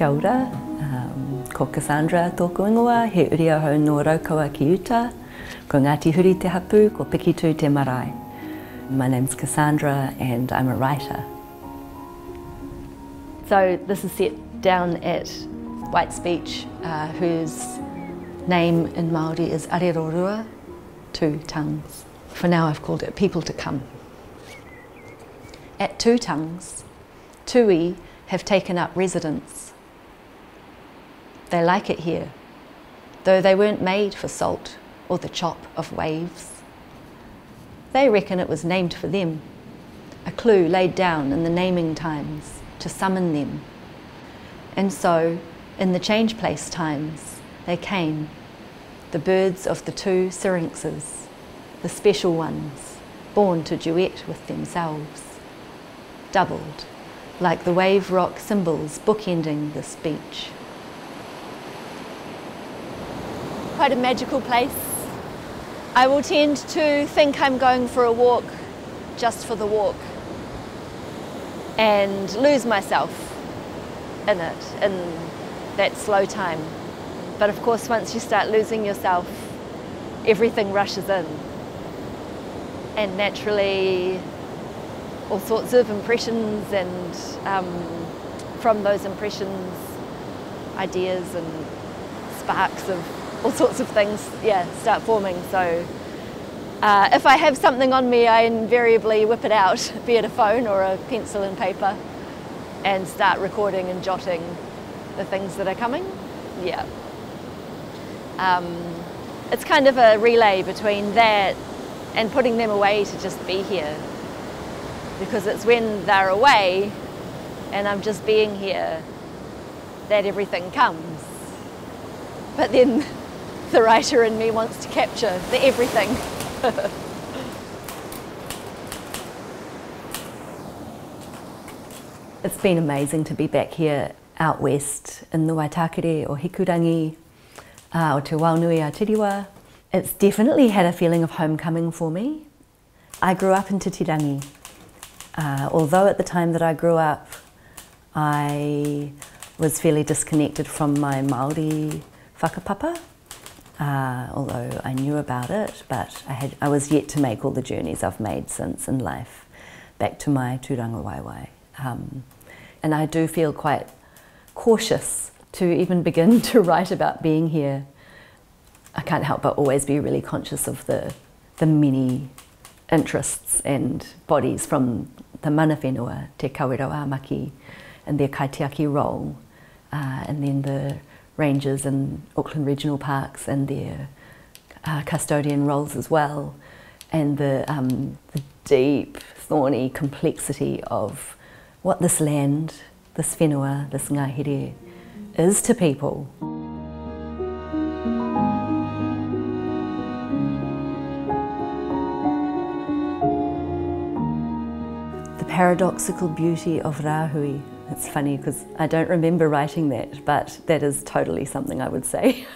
Kia ora, um, ko Cassandra tōku ingoa, he uri ahau nō Raukawa ki Uta, ko Ngāti Huri te hapu, ko Pikitu te marae. My name's Cassandra and I'm a writer. So this is set down at White's Beach, uh, whose name in Māori is Arerorua, two tongues. For now I've called it People to Come. At Two Tongues, Tui have taken up residence. They like it here, though they weren't made for salt or the chop of waves. They reckon it was named for them, a clue laid down in the naming times to summon them. And so, in the change place times, they came, the birds of the two syrinxes, the special ones, born to duet with themselves doubled, like the wave rock symbols bookending this beach. Quite a magical place. I will tend to think I'm going for a walk just for the walk and lose myself in it, in that slow time. But of course, once you start losing yourself, everything rushes in. And naturally, all sorts of impressions and um, from those impressions ideas and sparks of all sorts of things yeah start forming. So uh, if I have something on me I invariably whip it out be it a phone or a pencil and paper and start recording and jotting the things that are coming. Yeah. Um, it's kind of a relay between that and putting them away to just be here. Because it's when they're away and I'm just being here that everything comes. But then the writer in me wants to capture the everything. it's been amazing to be back here out west in the Waitakere or Hikurangi uh, or Te Waunui Aotearoa. It's definitely had a feeling of homecoming for me. I grew up in Titirangi uh, although at the time that I grew up, I was fairly disconnected from my Maori whakapapa, uh, although I knew about it, but I, had, I was yet to make all the journeys I've made since in life back to my tūrangawaewae. Um, and I do feel quite cautious to even begin to write about being here. I can't help but always be really conscious of the, the many interests and bodies from the mana whenua, te kawerau maki, and their kaitiaki role, uh, and then the rangers and Auckland Regional Parks and their uh, custodian roles as well, and the, um, the deep, thorny complexity of what this land, this whenua, this ngahere, is to people. The paradoxical beauty of Rahui. It's funny because I don't remember writing that, but that is totally something I would say.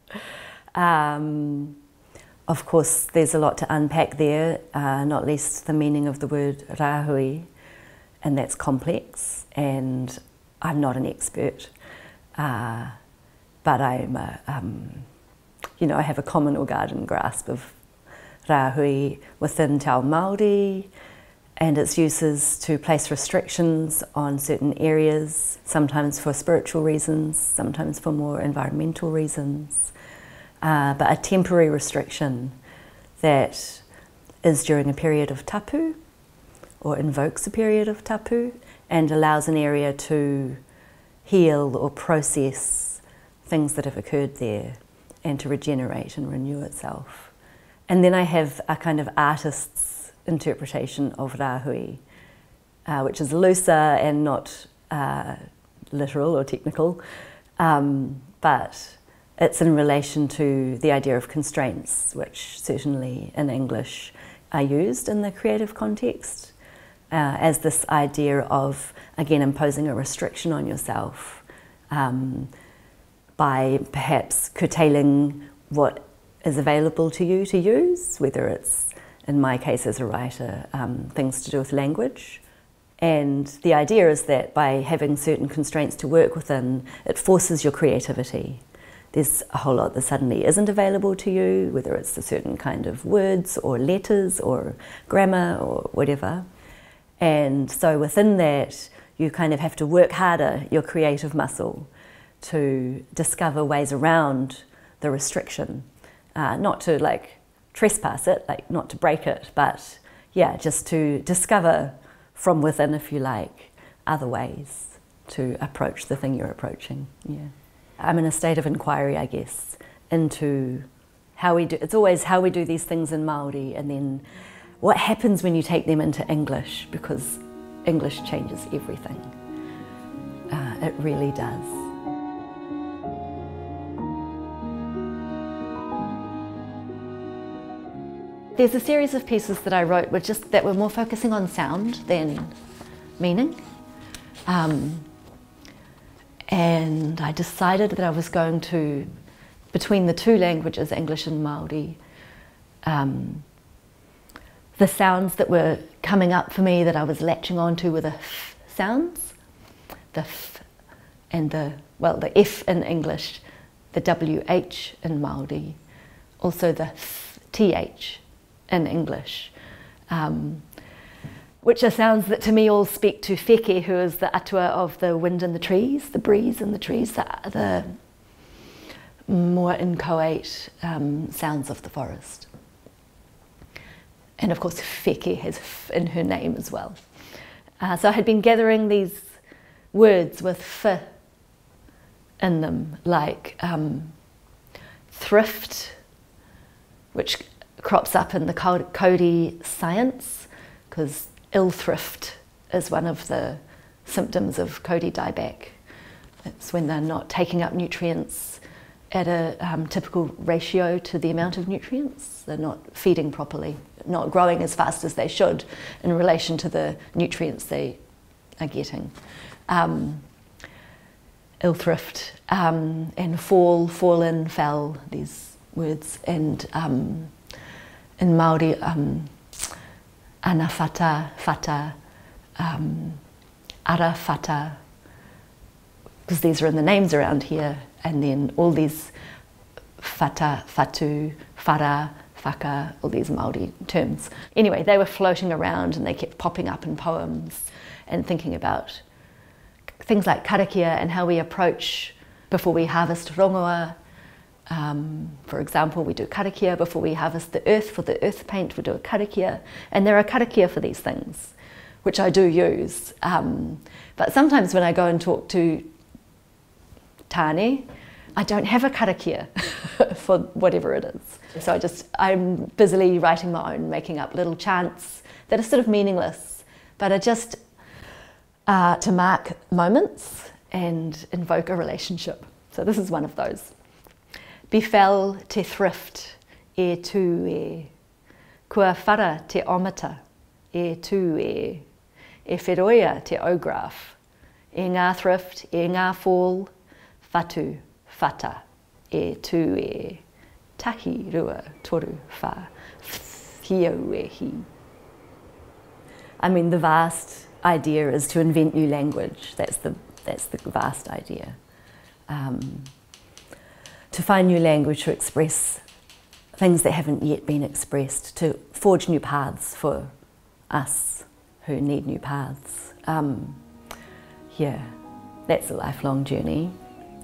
um, of course, there's a lot to unpack there, uh, not least the meaning of the word Rahui, and that's complex, and I'm not an expert, uh, but I'm a, um, you know, I have a common or garden grasp of Rahui within Te Ao Māori, and its uses to place restrictions on certain areas, sometimes for spiritual reasons, sometimes for more environmental reasons, uh, but a temporary restriction that is during a period of tapu or invokes a period of tapu and allows an area to heal or process things that have occurred there and to regenerate and renew itself. And then I have a kind of artist's interpretation of Rahui, uh, which is looser and not uh, literal or technical, um, but it's in relation to the idea of constraints, which certainly in English are used in the creative context uh, as this idea of, again, imposing a restriction on yourself um, by perhaps curtailing what is available to you to use, whether it's in my case as a writer, um, things to do with language. And the idea is that by having certain constraints to work within, it forces your creativity. There's a whole lot that suddenly isn't available to you, whether it's a certain kind of words or letters or grammar or whatever. And so within that, you kind of have to work harder your creative muscle to discover ways around the restriction. Uh, not to like trespass it, like not to break it, but yeah, just to discover from within, if you like, other ways to approach the thing you're approaching. Yeah. I'm in a state of inquiry, I guess, into how we do, it's always how we do these things in Māori and then what happens when you take them into English because English changes everything. Uh, it really does. There's a series of pieces that I wrote which just that were more focusing on sound than meaning. Um, and I decided that I was going to, between the two languages, English and Māori, um, the sounds that were coming up for me that I was latching onto were the f sounds, the f and the, well, the F in English, the WH in Māori, also the TH in English, um, which are sounds that to me all speak to Feke, who is the atua of the wind in the trees, the breeze in the trees, the, the more inchoate um, sounds of the forest. And of course, Feke has f in her name as well. Uh, so I had been gathering these words with f in them, like um, thrift, which crops up in the kauri science, because ill thrift is one of the symptoms of kauri dieback. It's when they're not taking up nutrients at a um, typical ratio to the amount of nutrients. They're not feeding properly, not growing as fast as they should in relation to the nutrients they are getting. Um, ill thrift um, and fall, fallen, fell, these words, and um, in Maori, um, Anawhata, fata, um, ara fata, because these are in the names around here, and then all these fata, fatu, fara, faka, all these Māori terms. Anyway, they were floating around and they kept popping up in poems and thinking about things like karakia and how we approach before we harvest rongoa. Um, for example, we do karakia before we harvest the earth for the earth paint, we do a karakia. And there are karakia for these things, which I do use. Um, but sometimes when I go and talk to Tāne, I don't have a karakia for whatever it is. So I just, I'm busily writing my own, making up little chants that are sort of meaningless, but are just uh, to mark moments and invoke a relationship. So this is one of those. Befell te thrift e tū e, kua whara te omata e tū e, e wheroia te ograph, e ngā thrift, e ngā fall, fatu fata e tū e tahi rua toru wha hiau e hi. I mean, the vast idea is to invent new language. That's the, that's the vast idea. Um, to find new language to express things that haven't yet been expressed, to forge new paths for us who need new paths. Um, yeah, that's a lifelong journey.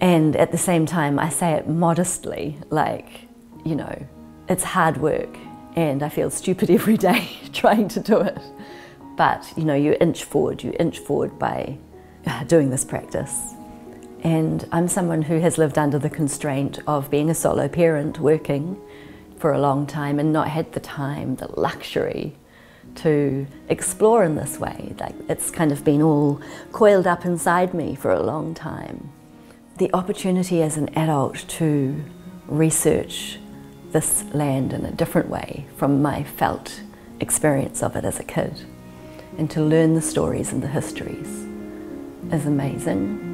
And at the same time, I say it modestly, like, you know, it's hard work and I feel stupid every day trying to do it. But, you know, you inch forward, you inch forward by doing this practice. And I'm someone who has lived under the constraint of being a solo parent, working for a long time and not had the time, the luxury to explore in this way. Like it's kind of been all coiled up inside me for a long time the opportunity as an adult to research this land in a different way from my felt experience of it as a kid and to learn the stories and the histories is amazing.